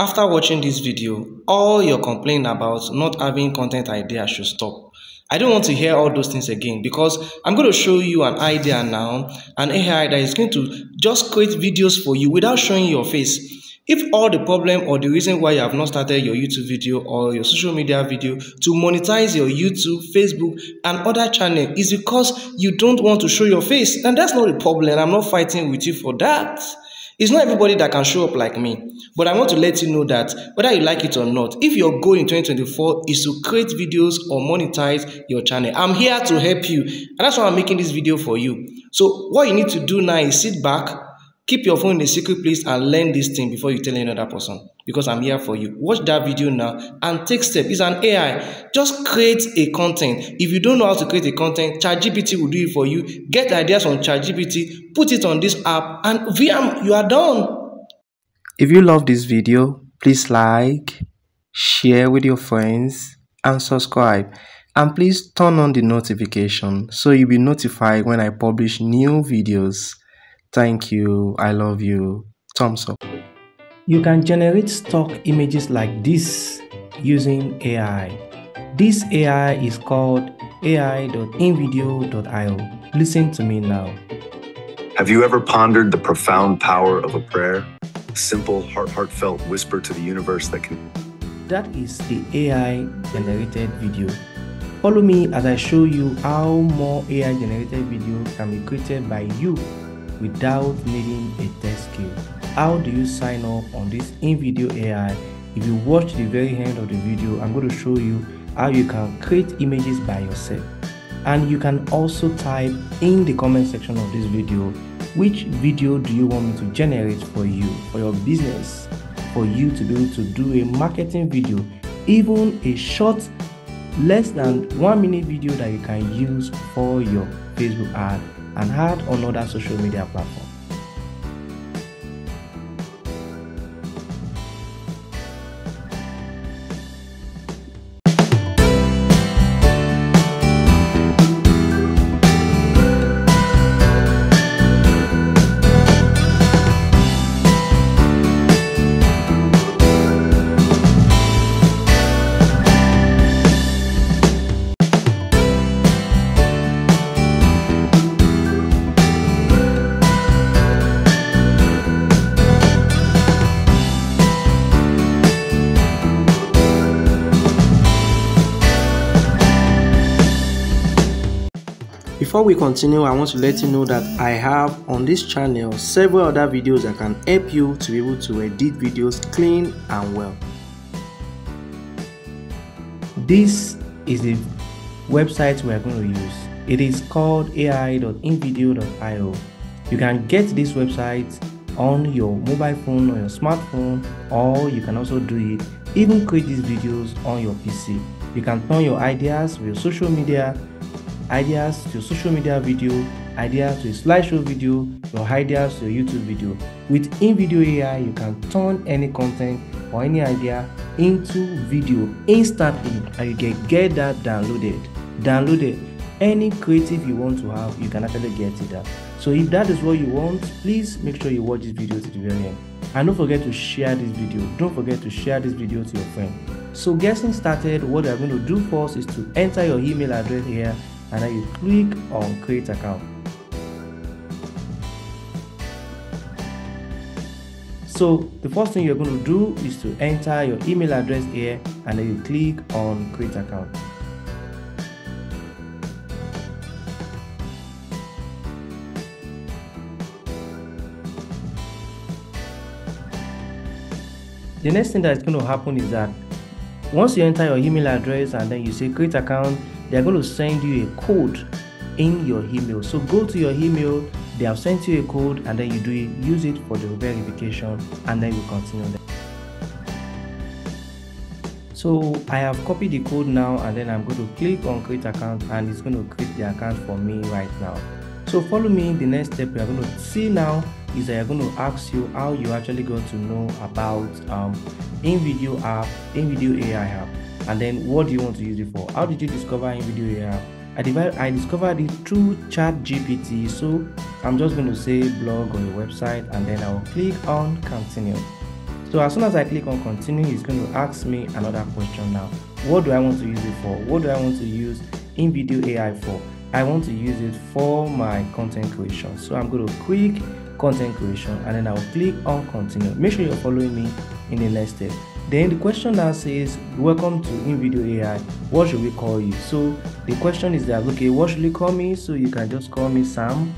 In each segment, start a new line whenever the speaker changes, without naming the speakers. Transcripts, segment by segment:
After watching this video, all your complaint about not having content idea should stop. I don't want to hear all those things again because I'm going to show you an idea now, an AI that is going to just create videos for you without showing your face. If all the problem or the reason why you have not started your YouTube video or your social media video to monetize your YouTube, Facebook, and other channel is because you don't want to show your face, then that's not a problem. I'm not fighting with you for that. It's not everybody that can show up like me. But I want to let you know that whether you like it or not, if your goal in 2024 is to create videos or monetize your channel, I'm here to help you. And that's why I'm making this video for you. So what you need to do now is sit back, keep your phone in a secret place and learn this thing before you tell another person because I'm here for you. Watch that video now and take step. It's an AI. Just create a content. If you don't know how to create a content, ChatGPT will do it for you. Get ideas on ChatGPT, put it on this app, and VM, you are done. If you love this video, please like, share with your friends, and subscribe. And please turn on the notification so you'll be notified when I publish new videos. Thank you. I love you. Thumbs up. You can generate stock images like this using AI. This AI is called ai.invideo.io. Listen to me now.
Have you ever pondered the profound power of a prayer? Simple, heart heartfelt whisper to the universe that can.
That is the AI generated video. Follow me as I show you how more AI generated video can be created by you without needing a test skill. How do you sign up on this InVideo AI? If you watch the very end of the video, I'm going to show you how you can create images by yourself. And you can also type in the comment section of this video which video do you want me to generate for you, for your business, for you to be able to do a marketing video, even a short, less than one minute video that you can use for your Facebook ad and add on other social media platforms. Before we continue, I want to let you know that I have on this channel several other videos that can help you to be able to edit videos clean and well. This is the website we are going to use. It is called ai.invideo.io. You can get this website on your mobile phone or your smartphone or you can also do it even create these videos on your PC. You can turn your ideas with your social media ideas to social media video, ideas to a slideshow video, your ideas to your YouTube video. With InVideo AI, you can turn any content or any idea into video instantly and you can get that downloaded. Downloaded any creative you want to have, you can actually get it there. So if that is what you want, please make sure you watch this video to the very end. And don't forget to share this video. Don't forget to share this video to your friend. So getting started, what we are going to do first is to enter your email address here and then you click on create account. So the first thing you're going to do is to enter your email address here and then you click on create account. The next thing that's going to happen is that once you enter your email address and then you say create account they're going to send you a code in your email. So go to your email, they have sent you a code, and then you do it, use it for the verification, and then you continue. Them. So I have copied the code now, and then I'm going to click on create account, and it's going to create the account for me right now. So follow me. The next step we are going to see now is that I'm going to ask you how you actually got to know about um, InVideo app, InVideo AI app and then what do you want to use it for? How did you discover InVideo AI I, divide, I discovered it through ChatGPT. So I'm just going to say blog on your website and then I'll click on continue. So as soon as i click on continue it's going to ask me another question now. What do i want to use it for? What do i want to use InVideo AI for? I want to use it for my content creation. So i'm going to click content creation and then i'll click on continue. Make sure you're following me in the next step then the question now says welcome to InVideo AI what should we call you so the question is that okay what should you call me so you can just call me sam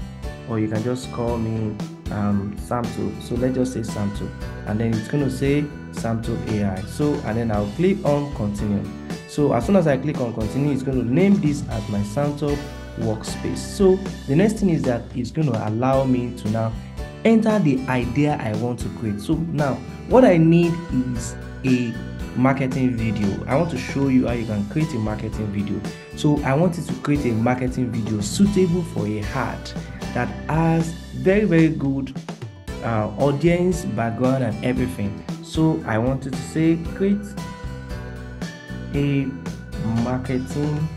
or you can just call me um, Sam2. So let's just say Sam2, and then it's going to say Sam2 AI. So and then I'll click on continue. So as soon as I click on continue, it's going to name this as my Sam2 workspace. So the next thing is that it's going to allow me to now enter the idea I want to create. So now what I need is a marketing video. I want to show you how you can create a marketing video. So I wanted to create a marketing video suitable for a ad that has very very good uh, audience background and everything so i wanted to say create a marketing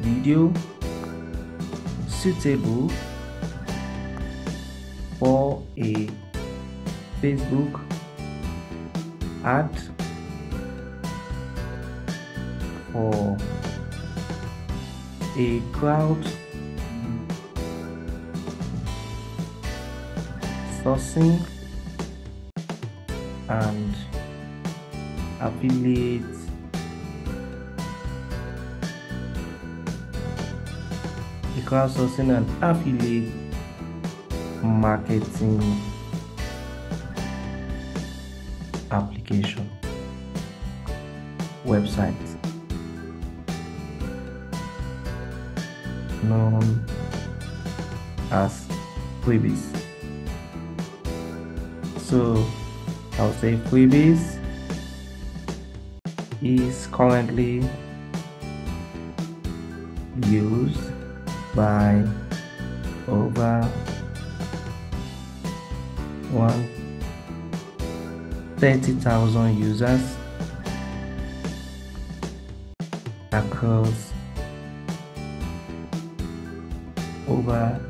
video suitable for a facebook ad for a crowd sourcing and affiliate crowdsourcing and affiliate marketing application website known as Freebiz. So I'll say Freebiz is currently used by over one thirty thousand users across over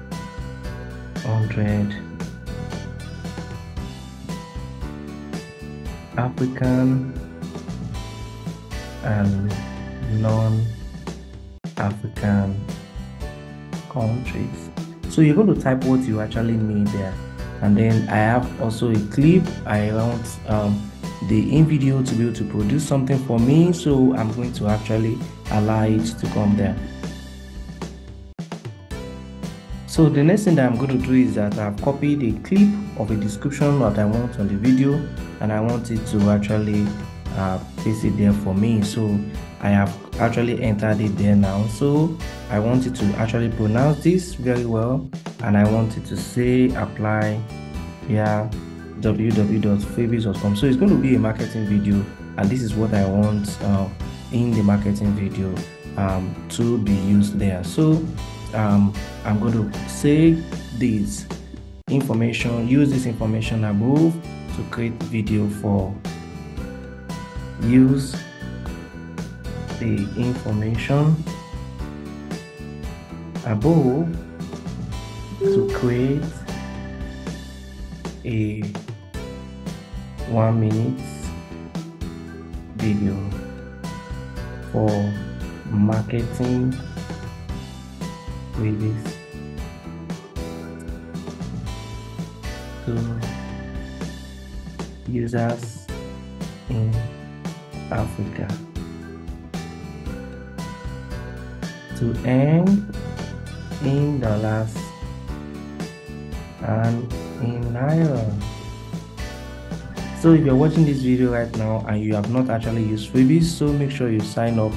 hundred African and non-African countries. So you're going to type what you actually need there. And then I have also a clip. I want um, the InVideo to be able to produce something for me. So I'm going to actually allow it to come there. So the next thing that I'm going to do is that I've copied a clip of a description that I want on the video and I want it to actually uh, it there for me. So I have actually entered it there now. So I want it to actually pronounce this very well and I want it to say apply here www.freebiz.com. So it's going to be a marketing video and this is what I want uh, in the marketing video um, to be used there. So um, I'm going to say this information, use this information above to create video for use the information above to create a one minute video for marketing release. To users in Africa to earn in dollars and in naira. So if you're watching this video right now and you have not actually used freebiz, so make sure you sign up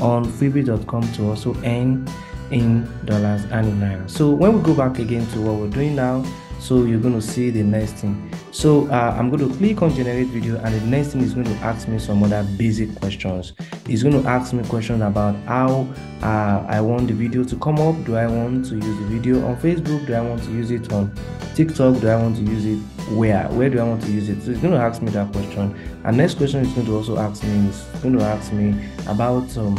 on freebie.com to also earn in dollars and in naira so when we go back again to what we're doing now so you're going to see the next thing. So uh, i'm going to click on generate video and the next thing is going to ask me some other basic questions. It's going to ask me questions about how uh, i want the video to come up. Do i want to use the video on facebook? Do i want to use it on tiktok? Do i want to use it where? Where do i want to use it? So it's going to ask me that question. And next question is going to also ask me is going to ask me about um,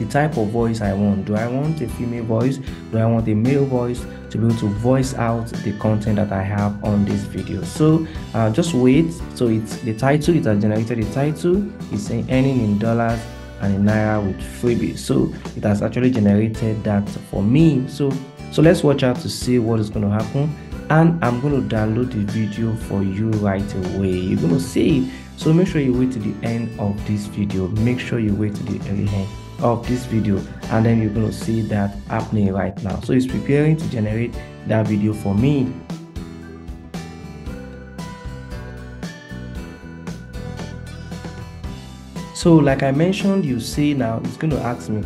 the type of voice I want. Do I want a female voice? Do I want a male voice to be able to voice out the content that I have on this video? So uh, just wait. So it's the title, it has generated the title, it's saying earning in dollars and in naira with freebiz. So it has actually generated that for me. So so let's watch out to see what is going to happen and I'm going to download the video for you right away. You're going to see it. So make sure you wait to the end of this video. Make sure you wait to the end of this video and then you're going to see that happening right now. So it's preparing to generate that video for me. So like I mentioned, you see now it's going to ask me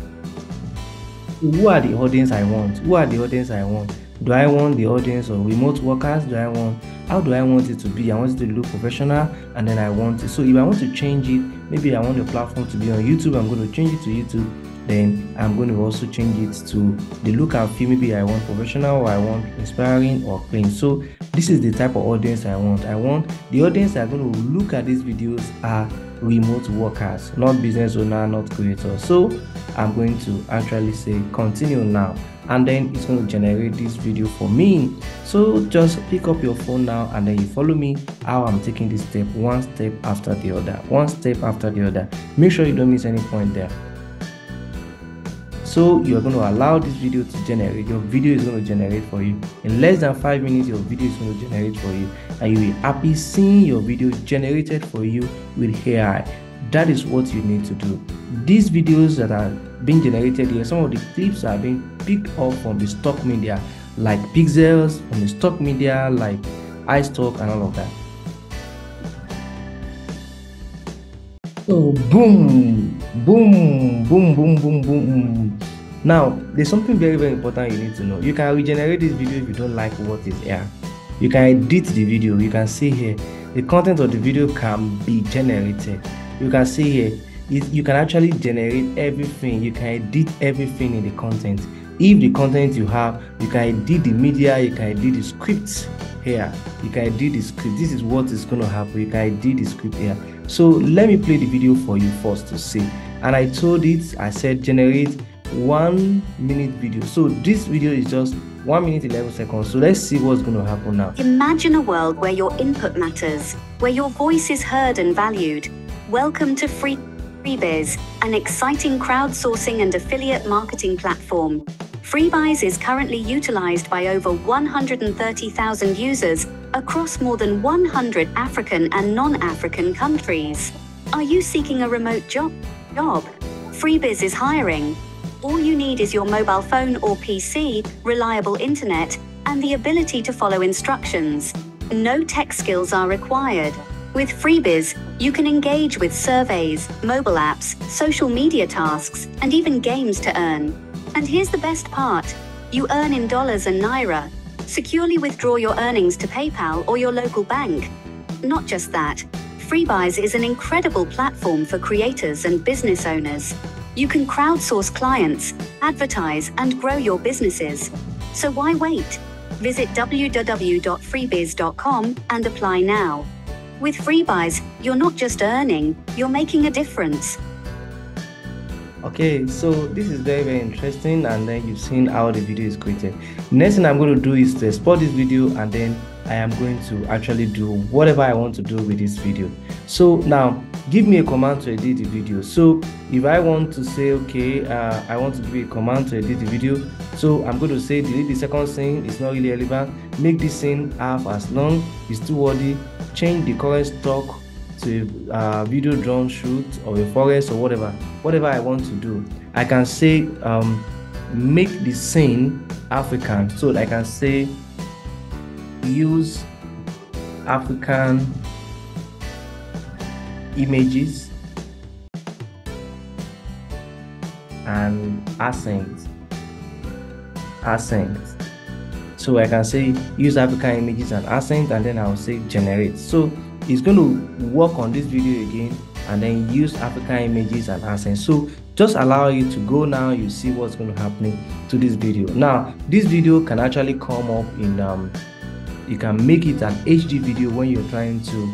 who are the audience I want? Who are the audience I want? Do I want the audience of remote workers? Do I want how do I want it to be? I want it to look professional and then I want it. So if I want to change it, maybe I want the platform to be on YouTube, I'm going to change it to YouTube. Then I'm going to also change it to the look and feel. Maybe I want professional or I want inspiring or clean. So this is the type of audience I want. I want the audience that are going to look at these videos are remote workers, not business owner, not creators. So I'm going to actually say continue now and then it's going to generate this video for me. So just pick up your phone now and then you follow me how i'm taking this step one step after the other one step after the other. Make sure you don't miss any point there. So you're going to allow this video to generate your video is going to generate for you. In less than five minutes your video is going to generate for you. And you'll be happy seeing your video generated for you with ai that is what you need to do. These videos that are being generated here. Some of the clips are being picked up from the stock media like Pexels from the stock media like iStock and all of that. So boom boom boom boom boom boom. Now there's something very very important you need to know. You can regenerate this video if you don't like what is here. You can edit the video. You can see here the content of the video can be generated. You can see here you can actually generate everything you can edit everything in the content. If the content you have you can edit the media you can edit the scripts here. You can edit the script. This is what is going to happen. You can edit the script here. So let me play the video for you first to see. And i told it i said generate one minute video. So this video is just one minute 11 seconds. So let's see what's going to happen now.
Imagine a world where your input matters where your voice is heard and valued. Welcome to free Freebiz, an exciting crowdsourcing and affiliate marketing platform. Freebiz is currently utilized by over 130,000 users across more than 100 African and non-African countries. Are you seeking a remote job? Job. Freebiz is hiring. All you need is your mobile phone or PC, reliable internet, and the ability to follow instructions. No tech skills are required. With Freebiz, you can engage with surveys, mobile apps, social media tasks, and even games to earn. And here's the best part you earn in dollars and naira. Securely withdraw your earnings to PayPal or your local bank. Not just that, Freebiz is an incredible platform for creators and business owners. You can crowdsource clients, advertise, and grow your businesses. So why wait? Visit www.freebiz.com and apply now. With Freebiz, you're not just earning, you're making a difference.
Okay, so this is very very interesting and then you've seen how the video is created. Next thing I'm going to do is to export this video and then I am going to actually do whatever I want to do with this video. So now give me a command to edit the video so if i want to say okay uh, i want to give a command to edit the video so i'm going to say delete the second scene it's not really relevant make this scene half as long it's too wordy change the current stock to a uh, video drone shoot or a forest or whatever whatever i want to do i can say um, make the scene african. So i can say use african images and accent accent so i can say use african images and accent and then i'll say generate. So it's going to work on this video again and then use african images and accent. So just allow you to go now you see what's going to happen to this video. Now this video can actually come up in um you can make it an hd video when you're trying to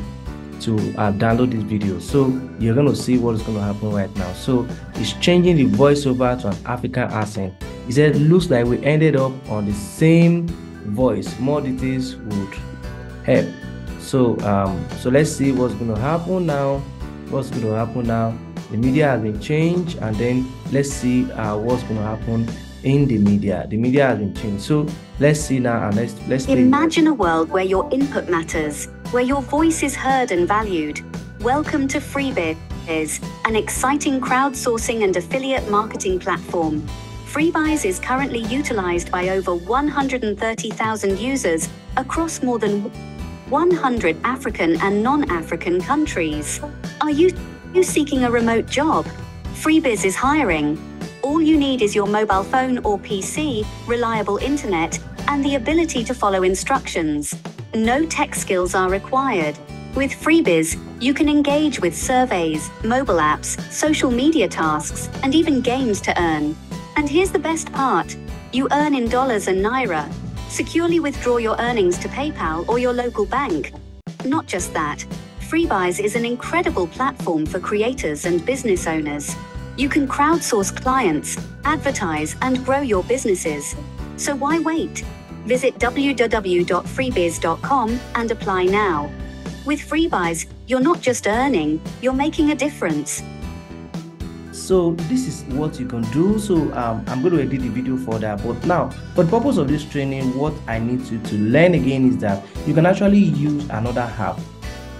to uh, download this video. So you're going to see what's going to happen right now. So it's changing the voiceover to an african accent he said looks like we ended up on the same voice. More details would help. So um so let's see what's going to happen now. What's going to happen now? The media has been changed and then let's see uh, what's going to happen in the media. The media has been changed. So let's see now and let's let's
imagine a world where your input matters where your voice is heard and valued. Welcome to freebiz an exciting crowdsourcing and affiliate marketing platform freebiz is currently utilized by over 130000 users across more than 100 african and non-african countries are you you seeking a remote job freebiz is hiring all you need is your mobile phone or PC, reliable internet, and the ability to follow instructions. No tech skills are required. With Freebiz, you can engage with surveys, mobile apps, social media tasks, and even games to earn. And here's the best part you earn in dollars and naira. Securely withdraw your earnings to PayPal or your local bank. Not just that, Freebiz is an incredible platform for creators and business owners. You can crowdsource clients, advertise, and grow your businesses. So why wait? Visit www.freebiz.com and apply now. With Freebiz, you're not just earning, you're making a difference.
So this is what you can do. So um, I'm going to edit the video for that. But now, for the purpose of this training, what I need you to learn again is that you can actually use another app.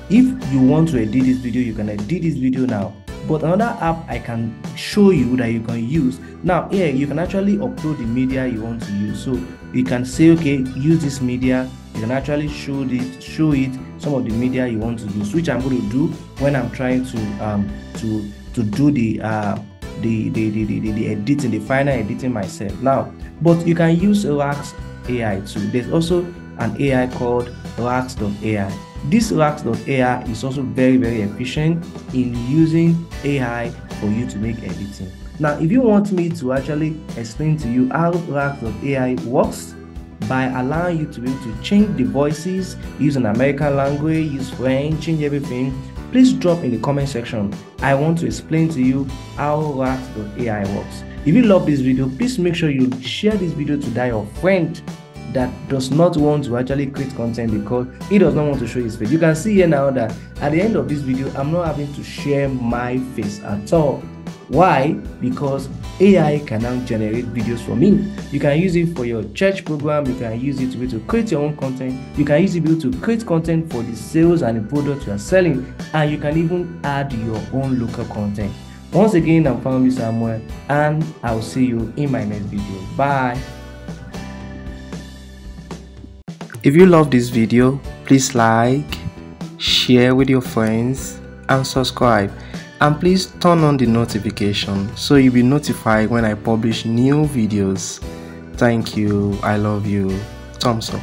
If you want to edit this video, you can edit this video now but another app i can show you that you can use now here you can actually upload the media you want to use so you can say okay use this media you can actually show it show it some of the media you want to use which i'm going to do when i'm trying to um to to do the uh the the the, the, the, editing the final editing myself. Now but you can use Relax ai too. There's also an ai called Relax.ai this Relax.ai is also very very efficient in using AI for you to make editing. Now, if you want me to actually explain to you how Relax.ai works by allowing you to be able to change the voices, use an American language, use French, change everything, please drop in the comment section. I want to explain to you how Relax.ai works. If you love this video, please make sure you share this video to that your friend that does not want to actually create content because he does not want to show his face. You can see here now that at the end of this video, I'm not having to share my face at all. Why? Because AI can now generate videos for me. You can use it for your church program, you can use it to be to create your own content, you can use it to be to create content for the sales and the product you are selling, and you can even add your own local content. Once again, I'm Fami Samuel, and I'll see you in my next video. Bye. If you love this video, please like, share with your friends and subscribe and please turn on the notification so you'll be notified when I publish new videos. Thank you. I love you. Thumbs up.